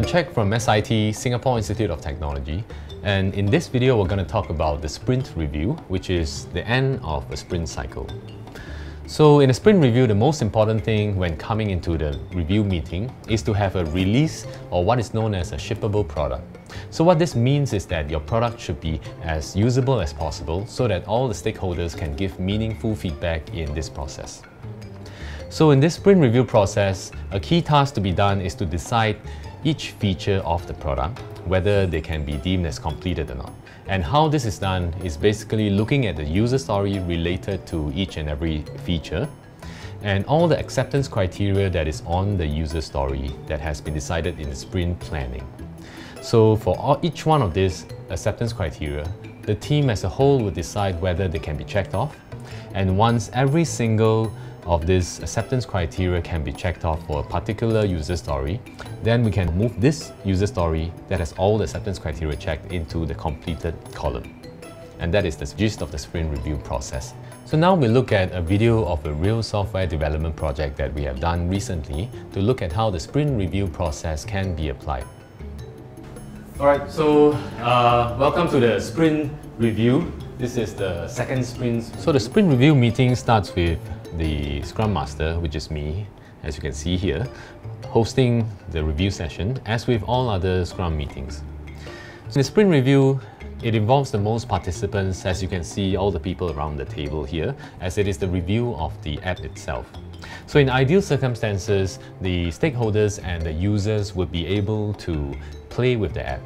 I'm Chek from SIT, Singapore Institute of Technology, and in this video we're going to talk about the sprint review, which is the end of a sprint cycle. So in a sprint review, the most important thing when coming into the review meeting is to have a release or what is known as a shippable product. So what this means is that your product should be as usable as possible so that all the stakeholders can give meaningful feedback in this process. So in this sprint review process, a key task to be done is to decide each feature of the product, whether they can be deemed as completed or not. And how this is done is basically looking at the user story related to each and every feature and all the acceptance criteria that is on the user story that has been decided in the sprint planning. So for all, each one of these acceptance criteria, the team as a whole will decide whether they can be checked off. And once every single of this acceptance criteria can be checked off for a particular user story, then we can move this user story that has all the acceptance criteria checked into the completed column. And that is the gist of the sprint review process. So now we look at a video of a real software development project that we have done recently to look at how the sprint review process can be applied. Alright, so uh, welcome to the sprint review. This is the second sprint. So the sprint review meeting starts with the Scrum Master, which is me, as you can see here, hosting the review session, as with all other Scrum meetings. So the sprint review, it involves the most participants, as you can see all the people around the table here, as it is the review of the app itself. So in ideal circumstances, the stakeholders and the users would be able to play with the app.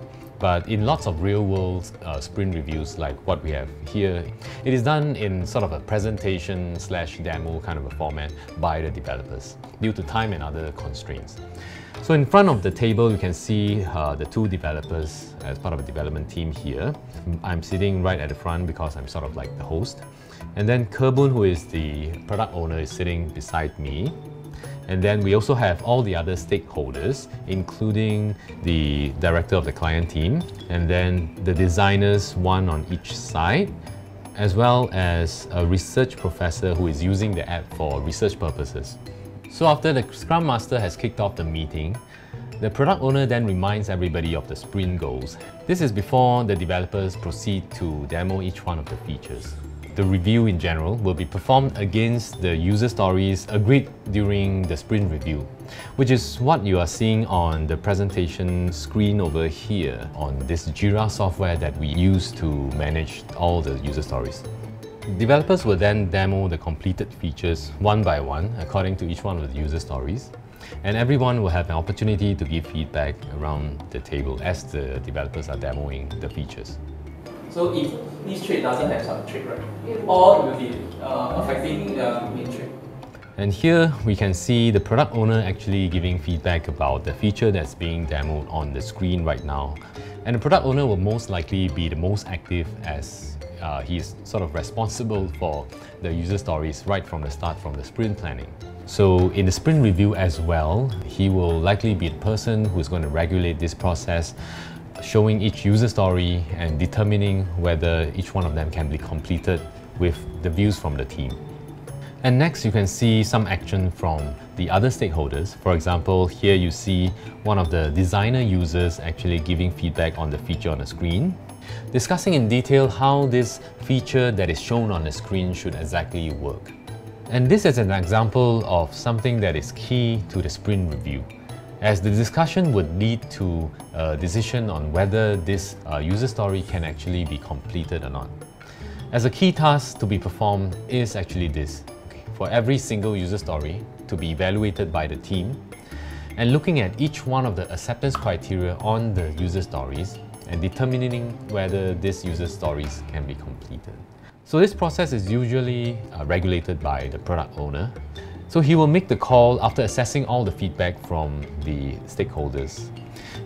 But in lots of real-world uh, sprint reviews like what we have here, it is done in sort of a presentation slash demo kind of a format by the developers due to time and other constraints. So in front of the table, you can see uh, the two developers as part of a development team here. I'm sitting right at the front because I'm sort of like the host. And then Kerbun, who is the product owner, is sitting beside me. And then we also have all the other stakeholders, including the director of the client team, and then the designers, one on each side, as well as a research professor who is using the app for research purposes. So after the Scrum Master has kicked off the meeting, the product owner then reminds everybody of the sprint goals. This is before the developers proceed to demo each one of the features the review in general will be performed against the user stories agreed during the sprint review, which is what you are seeing on the presentation screen over here on this Jira software that we use to manage all the user stories. Developers will then demo the completed features one by one according to each one of the user stories. And everyone will have an opportunity to give feedback around the table as the developers are demoing the features. So if this trade doesn't have some trade, right? Or it will be uh, affecting the main trade. And here we can see the product owner actually giving feedback about the feature that's being demoed on the screen right now. And the product owner will most likely be the most active as uh, he's sort of responsible for the user stories right from the start from the sprint planning. So in the sprint review as well, he will likely be the person who's going to regulate this process showing each user story and determining whether each one of them can be completed with the views from the team. And next you can see some action from the other stakeholders. For example, here you see one of the designer users actually giving feedback on the feature on the screen, discussing in detail how this feature that is shown on the screen should exactly work. And this is an example of something that is key to the sprint review as the discussion would lead to a decision on whether this uh, user story can actually be completed or not. As a key task to be performed is actually this. Okay, for every single user story to be evaluated by the team and looking at each one of the acceptance criteria on the user stories and determining whether these user stories can be completed. So this process is usually uh, regulated by the product owner so he will make the call after assessing all the feedback from the stakeholders.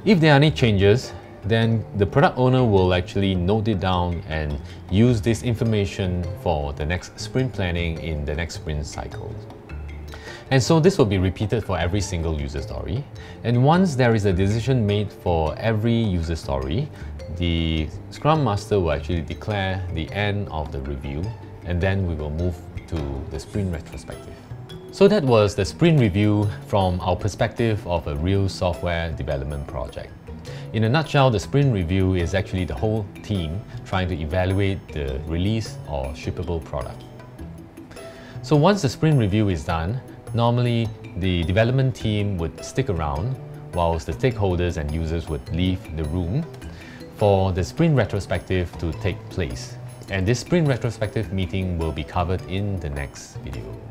If there are any changes, then the product owner will actually note it down and use this information for the next sprint planning in the next sprint cycle. And so this will be repeated for every single user story. And once there is a decision made for every user story, the Scrum Master will actually declare the end of the review and then we will move to the sprint retrospective. So that was the sprint review from our perspective of a real software development project. In a nutshell, the sprint review is actually the whole team trying to evaluate the release or shippable product. So once the sprint review is done, normally the development team would stick around whilst the stakeholders and users would leave the room for the sprint retrospective to take place. And this sprint retrospective meeting will be covered in the next video.